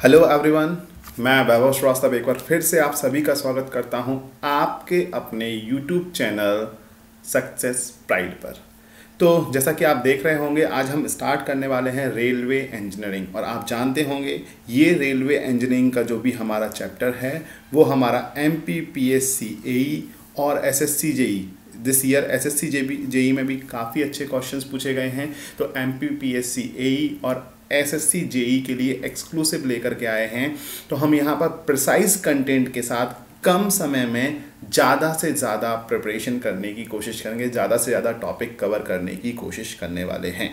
Hello everyone मैं वैभव श्रीवास्तव एक बार फिर से आप सभी का स्वागत करता हूँ आपके अपने यूट्यूब चैनल सक्सेस प्राइड पर। तो जैसा कि आप देख रहे होंगे, आज हम स्टार्ट करने वाले हैं रेलवे इंजीनियरिंग और आप जानते होंगे, ये रेलवे इंजीनियरिंग का जो भी हमारा चैप्टर है, वो हमारा M P P S C A और S S C J E this year S S C J B J E में भी काफ़ी अच्छे क्वेश्चंस पूछे गए हैं। तो M P P S C A और एस एस सी जेई के लिए एक्सक्लूसिव लेकर के आए हैं। तो हम यहाँ पर प्रिसाइज कंटेंट के साथ कम समय में ज़्यादा से ज़्यादा प्रिपरेशन करने की कोशिश करेंगे, ज़्यादा से ज़्यादा टॉपिक कवर करने की कोशिश करने वाले हैं।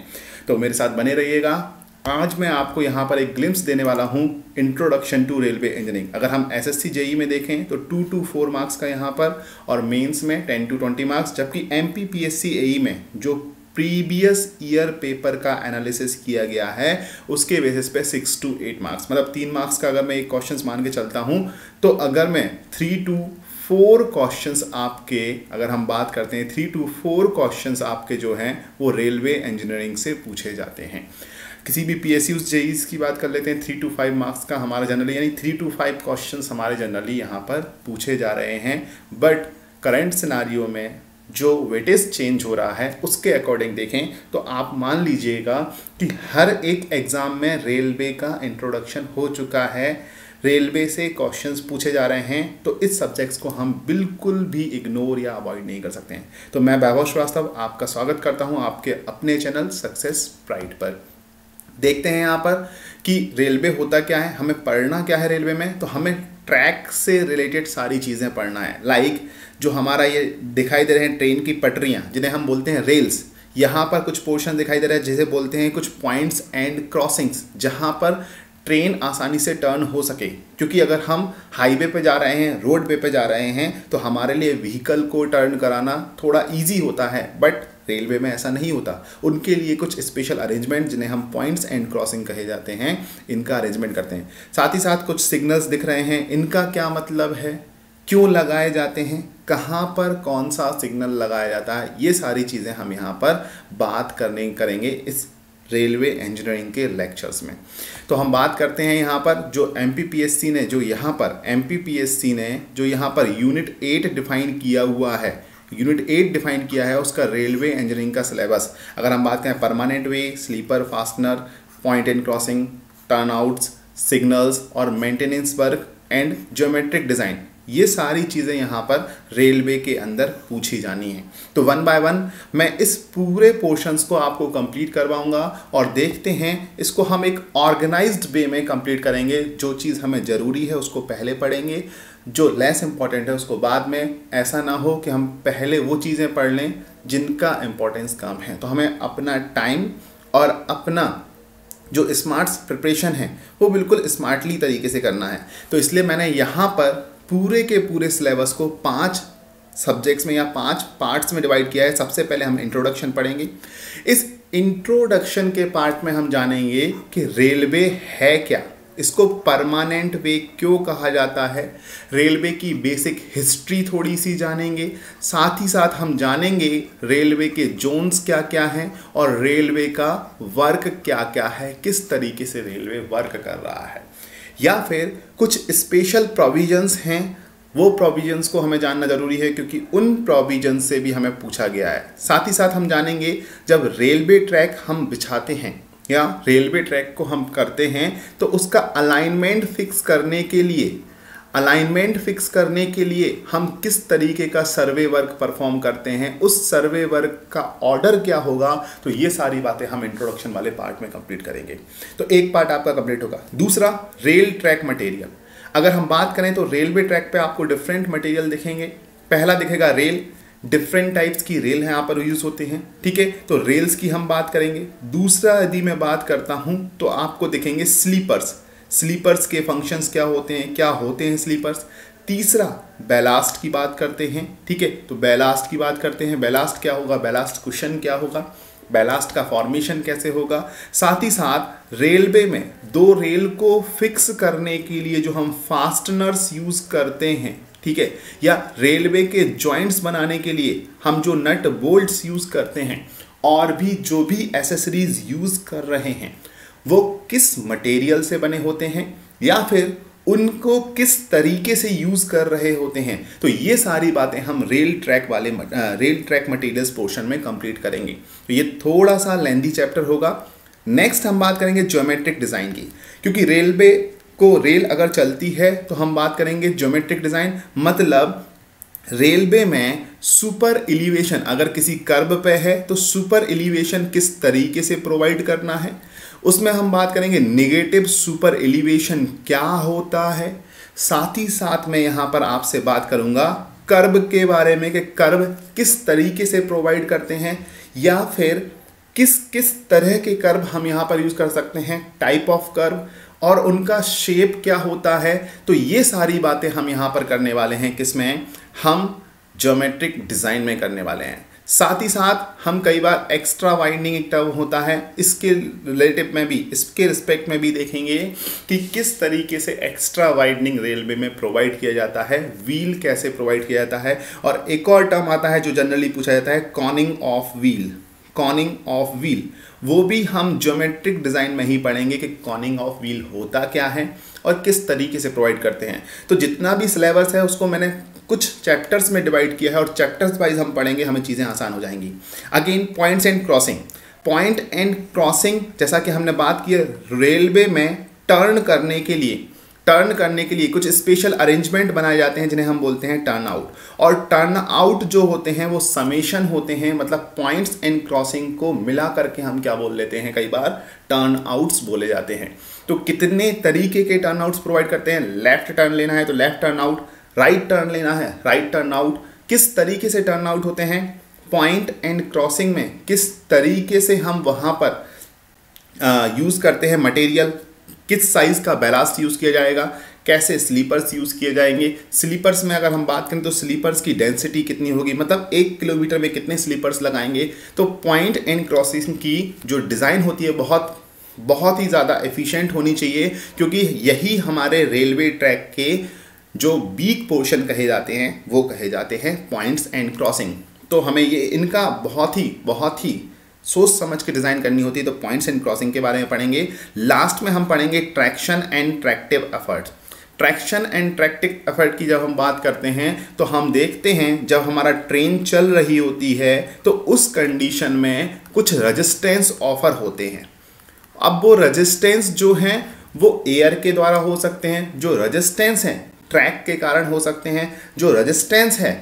तो मेरे साथ बने रहिएगा। आज मैं आपको यहाँ पर एक ग्लिम्स देने वाला हूँ इंट्रोडक्शन टू रेलवे इंजीनियरिंग अगर हम एस एस जेई में देखें तो टू टू फोर मार्क्स का यहाँ पर, और मेंस में टेन टू ट्वेंटी मार्क्स जबकि M P P S C A में, जो प्रीवियस ईयर पेपर का एनालिसिस किया गया है, उसके बेसिस पे सिक्स टू एट मार्क्स मतलब तीन मार्क्स का अगर मैं एक क्वेश्चन मान के चलता हूँ तो अगर मैं थ्री टू फोर क्वेश्चंस आपके, अगर हम बात करते हैं थ्री टू फोर क्वेश्चंस आपके जो हैं, वो रेलवे इंजीनियरिंग से पूछे जाते हैं। किसी भी पी एस यूज़ जेईस की बात कर लेते हैं थ्री टू फाइव मार्क्स का हमारा जनरली यानी थ्री टू फाइव क्वेश्चन हमारे जनरली यहाँ पर पूछे जा रहे हैं। बट करेंट सिनारियो में जो वेटेज चेंज हो रहा है उसके अकॉर्डिंग देखें तो आप मान लीजिएगा कि हर एक एग्ज़ाम में रेलवे का इंट्रोडक्शन हो चुका है। रेलवे से क्वेश्चंस पूछे जा रहे हैं तो इस सब्जेक्ट्स को हम बिल्कुल भी इग्नोर या अवॉइड नहीं कर सकते हैं। तो मैं वैभव श्रीवास्तव आपका स्वागत करता हूँ आपके अपने चैनल सक्सेस प्राइड पर। देखते हैं यहाँ पर कि रेलवे होता क्या है हमें पढ़ना क्या है रेलवे में तो हमें ट्रैक से रिलेटेड सारी चीज़ें पढ़ना है। लाइक like, जो हमारा ये दिखाई दे रहे हैं ट्रेन की पटरियाँ, जिन्हें हम बोलते हैं रेल्स यहाँ पर कुछ पोर्शन दिखाई दे रहा है, जिसे बोलते हैं कुछ पॉइंट्स एंड क्रॉसिंग्स जहाँ पर ट्रेन आसानी से टर्न हो सके। क्योंकि अगर हम हाईवे पे जा रहे हैं रोड वे पे जा रहे हैं तो हमारे लिए व्हीकल को टर्न कराना थोड़ा इजी होता है बट रेलवे में ऐसा नहीं होता। उनके लिए कुछ स्पेशल अरेंजमेंट जिन्हें हम पॉइंट्स एंड क्रॉसिंग कहे जाते हैं, इनका अरेंजमेंट करते हैं। साथ ही साथ कुछ सिग्नल्स दिख रहे हैं। इनका क्या मतलब है? क्यों लगाए जाते हैं? कहाँ पर कौन सा सिग्नल लगाया जाता है? ये सारी चीज़ें हम यहाँ पर बात करने, करेंगे इस रेलवे इंजीनियरिंग के लेक्चर्स में। तो हम बात करते हैं यहाँ पर जो एमपीपीएससी ने, जो यहाँ पर एमपीपीएससी ने, जो यहाँ पर यूनिट एट डिफाइन किया हुआ है। यूनिट एट डिफाइन किया है उसका रेलवे इंजीनियरिंग का सिलेबस अगर हम बात करें permanent way sleeper fastener point and crossing turn outs signals और maintenance work and geometric design ये सारी चीज़ें यहाँ पर रेलवे के अंदर पूछी जानी है। तो वन बाय वन, मैं इस पूरे पोर्शंस को आपको कंप्लीट करवाऊँगा और देखते हैं, इसको हम एक ऑर्गेनाइज्ड वे में कंप्लीट करेंगे। जो चीज़ हमें ज़रूरी है, उसको पहले पढ़ेंगे। जो लेस इंपॉर्टेंट है, उसको बाद में। ऐसा ना हो कि हम पहले वो चीज़ें पढ़ लें, जिनका इम्पोर्टेंस कम है। तो हमें अपना टाइम और अपना जो स्मार्ट प्रिपरेशन है, वो बिल्कुल स्मार्टली तरीके से करना है। तो इसलिए मैंने यहाँ पर पूरे के पूरे सिलेबस को पाँच सब्जेक्ट्स में या पाँच पार्ट्स में डिवाइड किया है। सबसे पहले हम इंट्रोडक्शन पढ़ेंगे। इस इंट्रोडक्शन के पार्ट में हम जानेंगे कि रेलवे है क्या। इसको परमानेंट वे क्यों कहा जाता है? रेलवे की बेसिक हिस्ट्री थोड़ी सी जानेंगे। साथ ही साथ हम जानेंगे रेलवे के जोन्स क्या क्या हैं और रेलवे का वर्क क्या क्या है। किस तरीके से रेलवे वर्क कर रहा है। या फिर कुछ स्पेशल प्रोविजंस हैं, वो प्रोविजंस को हमें जानना ज़रूरी है क्योंकि उन प्रोविजंस से भी हमें पूछा गया है। साथ ही साथ हम जानेंगे जब रेलवे ट्रैक हम बिछाते हैं या रेलवे ट्रैक को हम करते हैं तो उसका अलाइनमेंट फिक्स करने के लिए अलाइनमेंट फिक्स करने के लिए हम किस तरीके का सर्वे वर्क परफॉर्म करते हैं, उस सर्वे वर्क का ऑर्डर क्या होगा तो ये सारी बातें हम इंट्रोडक्शन वाले पार्ट में कंप्लीट करेंगे। तो एक पार्ट आपका कंप्लीट होगा। दूसरा रेल ट्रैक मटेरियल अगर हम बात करें तो रेलवे ट्रैक पे आपको डिफरेंट मटेरियल दिखेंगे। पहला दिखेगा रेल डिफरेंट टाइप्स की रेल यहाँ पर यूज़ होते हैं। ठीक है? तो रेल्स की हम बात करेंगे। दूसरा यदि मैं बात करता हूँ तो आपको दिखेंगे स्लीपर्स स्लीपर्स के फ़ंक्शंस क्या होते हैं, क्या होते हैं स्लीपर्स? तीसरा बैलास्ट की बात करते हैं, ठीक है? तो बैलास्ट की बात करते हैं बैलास्ट क्या होगा? बैलास्ट क्वेश्चन क्या होगा? बैलास्ट का फॉर्मेशन कैसे होगा? साथ ही साथ रेलवे में दो रेल को फिक्स करने के लिए जो हम फास्टनर्स यूज़ करते हैं, ठीक है? या रेलवे के जॉइंट्स बनाने के लिए हम जो नट बोल्ट्स यूज़ करते हैं, और भी जो भी एसेसरीज यूज़ कर रहे हैं वो किस मटेरियल से बने होते हैं, या फिर उनको किस तरीके से यूज़ कर रहे होते हैं? तो ये सारी बातें हम रेल ट्रैक वाले रेल ट्रैक मटेरियल्स पोर्शन में कंप्लीट करेंगे। तो ये थोड़ा सा लेंदी चैप्टर होगा। नेक्स्ट हम बात करेंगे ज्योमेट्रिक डिज़ाइन की। क्योंकि रेलवे को रेल अगर चलती है तो हम बात करेंगे ज्योमेट्रिक डिज़ाइन मतलब रेलवे में सुपर एलिवेशन अगर किसी कर्ब पे है तो सुपर एलिवेशन किस तरीके से प्रोवाइड करना है? उसमें हम बात करेंगे नेगेटिव सुपर एलिवेशन क्या होता है? साथ ही साथ मैं यहाँ पर आपसे बात करूँगा कर्ब के बारे में कि कर्व किस तरीके से प्रोवाइड करते हैं या फिर किस किस तरह के कर्व हम यहाँ पर यूज़ कर सकते हैं टाइप ऑफ़ कर्व और उनका शेप क्या होता है? तो ये सारी बातें हम यहाँ पर करने वाले हैं, किसमें? हम ज्योमेट्रिक डिज़ाइन में करने वाले हैं। साथ ही साथ हम कई बार एक्स्ट्रा वाइंडिंग एक टर्म होता है, इसके रिलेटिव में भी, इसके रिस्पेक्ट में भी देखेंगे कि किस तरीके से एक्स्ट्रा वाइंडिंग रेलवे में प्रोवाइड किया जाता है व्हील कैसे प्रोवाइड किया जाता है, और एक और टर्म आता है जो जनरली पूछा जाता है coning of wheel coning of wheel वो भी हम ज्योमेट्रिक डिज़ाइन में ही पढ़ेंगे कि कॉनिंग ऑफ़ व्हील होता क्या है और किस तरीके से प्रोवाइड करते हैं। तो जितना भी सिलेबस है, उसको मैंने कुछ चैप्टर्स में डिवाइड किया है और चैप्टर्स वाइज हम पढ़ेंगे, हमें चीज़ें आसान हो जाएँगी। Again points and crossing point and crossing जैसा कि हमने बात की रेलवे में टर्न करने के लिए। टर्न करने के लिए कुछ स्पेशल अरेंजमेंट बनाए जाते हैं, जिन्हें हम बोलते हैं टर्न आउट और टर्न आउट जो होते हैं, वो समेशन होते हैं मतलब पॉइंट्स एंड क्रॉसिंग को मिला करके हम क्या बोल लेते हैं, कई बार टर्न आउट्स बोले जाते हैं। तो कितने तरीके के टर्न आउट्स प्रोवाइड करते हैं? लेफ़्ट टर्न लेना है तो left turn out right turn लेना है राइट टर्न आउट किस तरीके से टर्न आउट होते हैं? पॉइंट एंड क्रॉसिंग में किस तरीके से हम वहाँ पर यूज़ करते हैं मटेरियल किस साइज़ का बैलास्ट यूज़ किया जाएगा? कैसे स्लीपर्स यूज़ किए जाएँगे? स्लीपर्स में अगर हम बात करें तो स्लीपर्स की डेंसिटी कितनी होगी? मतलब एक किलोमीटर में कितने स्लीपर्स लगाएँगे? तो पॉइंट एंड क्रॉसिंग की जो डिज़ाइन होती है बहुत बहुत ही ज़्यादा एफिशिएंट होनी चाहिए, क्योंकि यही हमारे रेलवे ट्रैक के जो बीक पोर्शन कहे जाते हैं, वो कहे जाते हैं पॉइंट्स एंड क्रॉसिंग तो हमें ये, इनका बहुत ही बहुत ही सोच समझ के डिज़ाइन करनी होती है तो पॉइंट्स एंड क्रॉसिंग के बारे में पढ़ेंगे. लास्ट में हम पढ़ेंगे traction and tractive effort traction and tractive effort की जब हम बात करते हैं तो हम देखते हैं, जब हमारा ट्रेन चल रही होती है तो उस कंडीशन में कुछ रजिस्टेंस ऑफ़र होते हैं. अब वो रजिस्टेंस जो हैं, वो एयर के द्वारा हो सकते हैं, जो रजिस्टेंस हैं ट्रैक के कारण हो सकते हैं, जो रजिस्टेंस है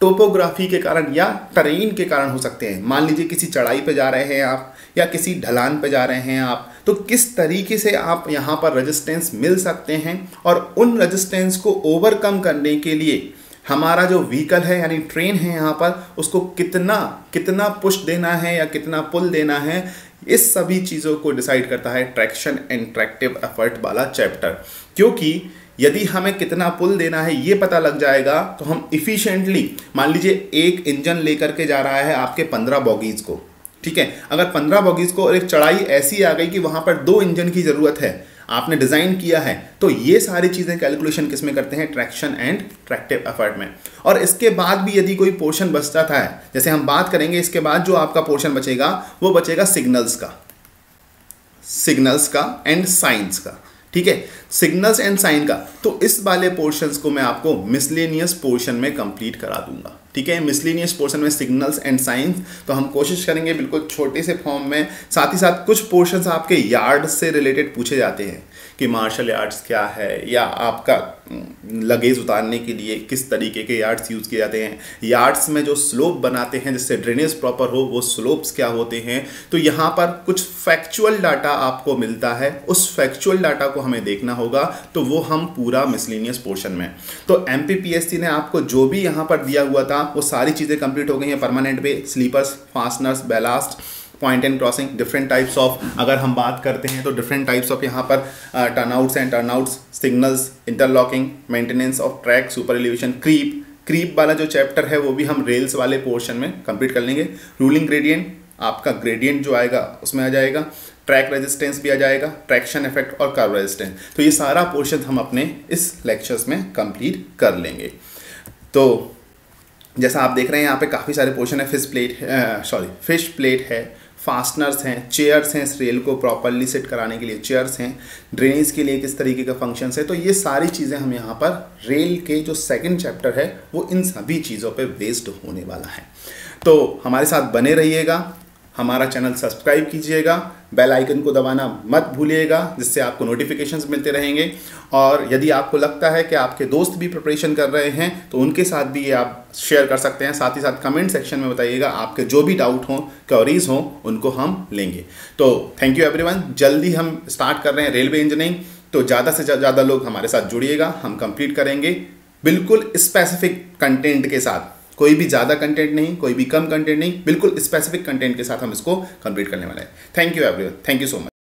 टोपोग्राफी के कारण या ट्रेन के कारण हो सकते हैं। मान लीजिए किसी चढ़ाई पर जा रहे हैं आप, या किसी ढलान पर जा रहे हैं आप तो किस तरीके से आप यहाँ पर रेजिस्टेंस मिल सकते हैं और उन रेजिस्टेंस को ओवरकम करने के लिए हमारा जो व्हीकल है, यानी ट्रेन है यहाँ पर, उसको कितना कितना पुश देना है या कितना पुल देना है, इस सभी चीज़ों को डिसाइड करता है ट्रैक्शन एंड ट्रैक्टिव एफर्ट वाला चैप्टर क्योंकि यदि हमें कितना पुल देना है, ये पता लग जाएगा तो हम इफ़िशेंटली मान लीजिए एक इंजन लेकर के जा रहा है आपके पंद्रह बॉगीज़ को, ठीक है? अगर पंद्रह बॉगीज़ को और एक चढ़ाई ऐसी आ गई कि वहाँ पर दो इंजन की ज़रूरत है, आपने डिज़ाइन किया है तो ये सारी चीज़ें कैलकुलेशन किसमें करते हैं? ट्रैक्शन एंड ट्रैक्टिव एफर्ट में। और इसके बाद भी यदि कोई पोर्शन बचता था, जैसे हम बात करेंगे, इसके बाद जो आपका पोर्शन बचेगा, वो बचेगा सिग्नल्स का। सिग्नल्स का एंड साइंस का। ठीक है? सिग्नल्स एंड साइन का। तो इस वाले पोर्शंस को मैं आपको मिसलेनियस पोर्शन में कंप्लीट करा दूँगा। ठीक है? मिसलिनियस पोर्शन में सिग्नल्स एंड साइंस तो हम कोशिश करेंगे बिल्कुल छोटे से फॉर्म में, साथ ही साथ कुछ पोर्शन आपके यार्ड से रिलेटेड पूछे जाते हैं कि मार्शल आर्ट्स क्या है या आपका लगेज उतारने के लिए किस तरीके के यार्ड्स यूज़ किए जाते हैं। यार्ड्स में जो स्लोप बनाते हैं, जिससे ड्रेनेज प्रॉपर हो, वो स्लोप्स क्या होते हैं? तो यहाँ पर कुछ फैक्चुअल डाटा आपको मिलता है। उस फैक्चुअल डाटा को हमें देखना होगा तो वो हम पूरा मिसलिनियस पोर्शन में। तो एम ने आपको जो भी यहाँ पर दिया हुआ था, वो सारी चीज़ें कंप्लीट हो गई हैं, permanent way sleepers, fasteners, ballast point and crossing different types of अगर हम बात करते हैं तो डिफरेंट टाइप्स ऑफ़ यहाँ पर turnouts and turnouts signals interlocking maintenance of track super elevation creep creep वाला जो चैप्टर है वो भी हम रेल्स वाले पोर्शन में कंप्लीट कर लेंगे। रूलिंग ग्रेडियंट आपका ग्रेडियंट जो आएगा, उसमें आ जाएगा। ट्रैक रेजिस्टेंस भी आ जाएगा ट्रैक्शन इफ़ेक्ट और कर्व रेजिस्टेंस तो ये सारा पोर्शन हम अपने इस लेक्चर्स में कंप्लीट कर लेंगे। तो जैसा आप देख रहे हैं, यहाँ पे काफ़ी सारे पोर्शन है। Fish plate sorry fish plate है। फास्टनर्स हैं चेयर्स हैं इस रेल को प्रॉपरली सेट कराने के लिए चेयर्स हैं ड्रेनेज के लिए किस तरीके का फ़ंक्शन है तो ये सारी चीज़ें हम यहाँ पर रेल के जो सेकंड चैप्टर है, वो इन सभी चीज़ों पे वेस्ट होने वाला है। तो हमारे साथ बने रहिएगा। हमारा चैनल सब्सक्राइब कीजिएगा, बेल आइकन को दबाना मत भूलिएगा, जिससे आपको नोटिफिकेशंस मिलते रहेंगे। और यदि आपको लगता है कि आपके दोस्त भी प्रिपरेशन कर रहे हैं तो उनके साथ भी ये आप शेयर कर सकते हैं। साथ ही साथ कमेंट सेक्शन में बताइएगा, आपके जो भी डाउट हों क्वेरीज हों, उनको हम लेंगे। तो थैंक यू एवरीवन जल्दी हम स्टार्ट कर रहे हैं रेलवे इंजीनियरिंग तो ज़्यादा से ज़्यादा लोग हमारे साथ जुड़िएगा, हम कंप्लीट करेंगे। बिल्कुल स्पेसिफिक कंटेंट के साथ। कोई भी ज़्यादा कंटेंट नहीं, कोई भी कम कंटेंट नहीं, बिल्कुल स्पेसिफिक कंटेंट के साथ हम इसको कंप्लीट करने वाले हैं। Thank you everyone thank you so much